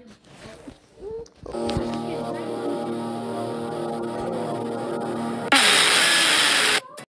item